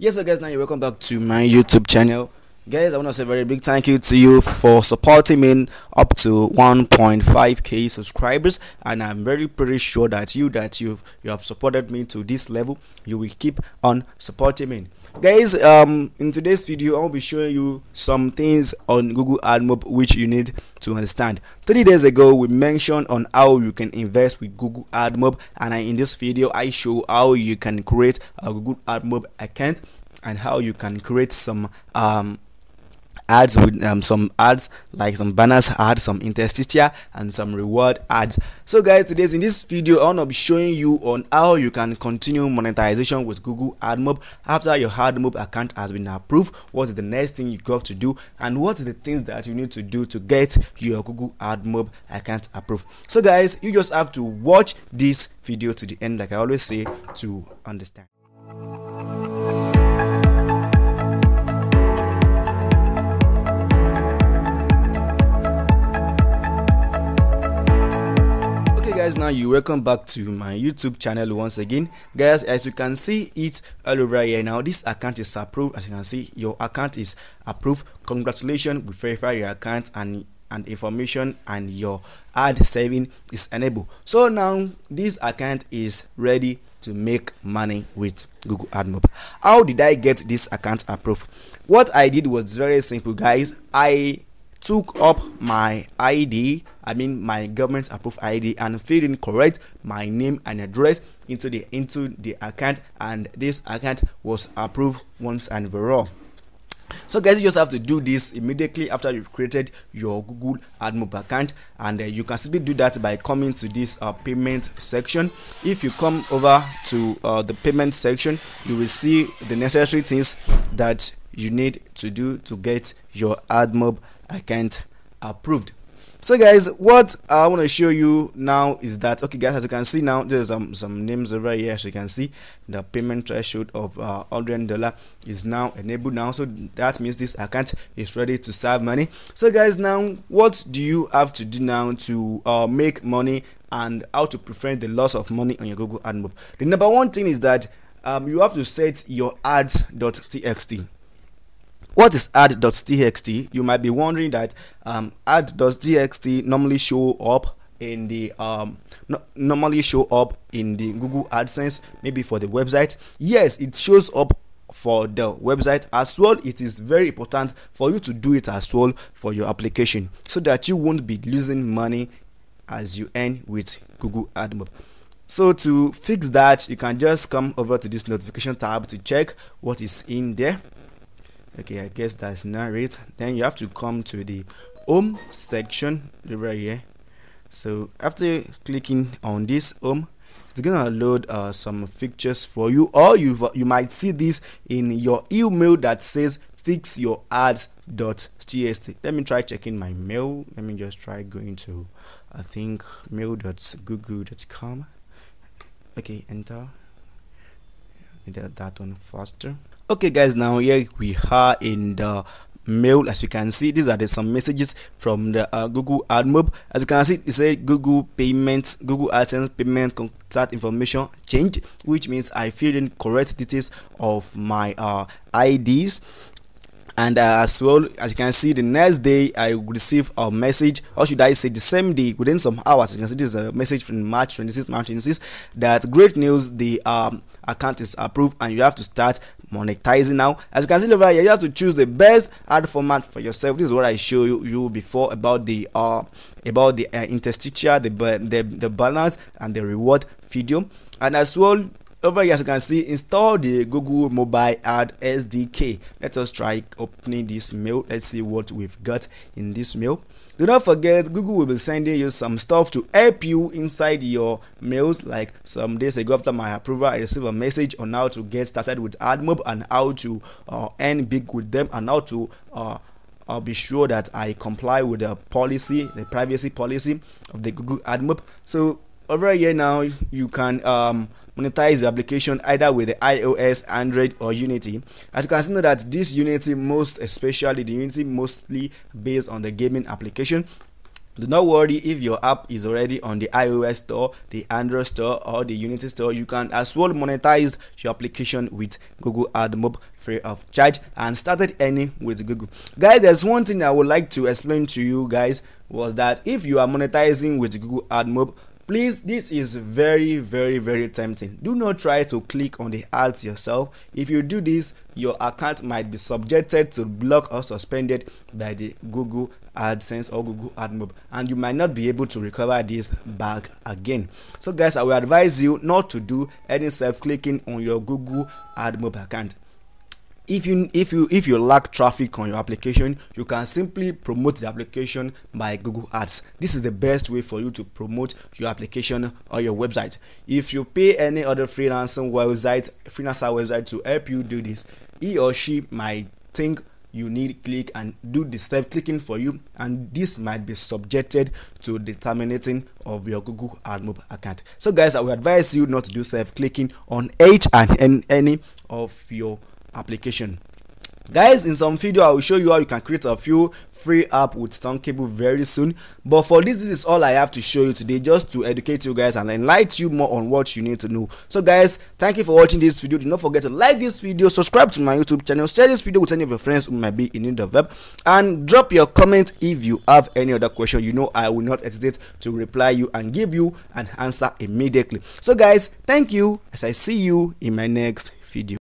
Yes, so guys, now you're welcome back to my YouTube channel. Guys, I want to say very big thank you to you for supporting me up to 1.5k subscribers, and I'm very pretty sure that you that you you have supported me to this level, you will keep on supporting me guys um in today's video i'll be showing you some things on google admob which you need to understand. Three days ago we mentioned on how you can invest with google admob and in this video i show how you can create a google admob account and how you can create some um ads with um, some ads like some banners ads some interstitial and some reward ads. So guys today's in this video i want to be showing you on how you can continue monetization with google admob after your admob account has been approved. What is the next thing you got to do? And what are the things that you need to do to get your google admob account approved? So guys you just have to watch this video to the end like i always say to understand guys now you welcome back to my youtube channel once again. Guys as you can see it all over here. Now this account is approved. As you can see your account is approved. Congratulations. We verify your account and and information and your ad saving is enabled. So now this account is ready to make money with google admob. How did i get this account approved? What i did was very simple guys. I took up my id i mean my government approved id and filled in correct my name and address into the into the account and this account was approved once and for all. So guys you just have to do this immediately after you've created your google admob account and uh, you can simply do that by coming to this uh, payment section. If you come over to uh, the payment section you will see the necessary things that you need to do to get your admob account approved. So guys what i want to show you now is that okay guys as you can see now there's um, some names over here. As you can see the payment threshold of uh dollar is now enabled now. So that means this account is ready to serve money. So guys now what do you have to do now to uh, make money and how to prevent the loss of money on your google admob the number one thing is that um, you have to set your ads.txt what is add.txt you might be wondering that um, add.txt normally show up in the um no, normally show up in the google adsense maybe for the website. Yes it shows up for the website as well. It is very important for you to do it as well for your application so that you won't be losing money as you earn with google admob. So to fix that you can just come over to this notification tab to check what is in there okay i guess that's not it. Then you have to come to the home section over here. So after clicking on this home it's gonna load uh, some pictures for you. Or you you might see this in your email that says fix your ads.txt let me try checking my mail. Let me just try going to i think mail.google.com okay enter. That one faster okay guys now here we are in the mail. As you can see these are the some messages from the uh, google admob. As you can see it says google payments google adsense payment contact information change which means i filled in correct details of my uh, ids and uh, as well as you can see the next day i receive a message. Or should i say the same day within some hours you can see this is a message from march 26 march 26 that great news the um, account is approved and you have to start monetizing now. As you can see over here you have to choose the best ad format for yourself. This is what i showed you, you before about the uh about the uh, interstitial the, the the balance and the reward video. And as well over here as you can see install the google mobile ad sdk let us try opening this mail. Let's see what we've got in this mail. Do not forget google will be sending you some stuff to help you inside your mails. Like some days ago after my approval i received a message on how to get started with admob and how to uh, earn big with them and how to uh, I'll be sure that I comply with the policy, the privacy policy of the Google AdMob. So over here now, you can um, monetize the application either with the iOS, Android, or Unity. As you can see that this Unity most especially the Unity mostly based on the gaming application. Do not worry if your app is already on the ios store the android store or the unity store. You can as well monetize your application with google admob free of charge and started earning with google. Guys there's one thing i would like to explain to you guys was that if you are monetizing with google admob please this is very very very tempting. Do not try to click on the ads yourself. If you do this your account might be subjected to block or suspended by the google adsense or google admob and you might not be able to recover this back again. So guys i will advise you not to do any self clicking on your google admob account if you if you if you lack traffic on your application you can simply promote the application by google ads. This is the best way for you to promote your application or your website. If you pay any other freelancing website freelancer website to help you do this he or she might think you need click and do the step clicking for you and this might be subjected to the terminating of your google admob account. So guys i will advise you not to do self clicking on each and any of your application. Guys in some video i will show you how you can create a few free app with Thunkable very soon. But for this this is all i have to show you today just to educate you guys and enlighten you more on what you need to know. So guys thank you for watching this video. Do not forget to like this video subscribe to my youtube channel share this video with any of your friends who might be in need of help and drop your comment if you have any other question. You know i will not hesitate to reply you and give you an answer immediately. So guys thank you. As i see you in my next video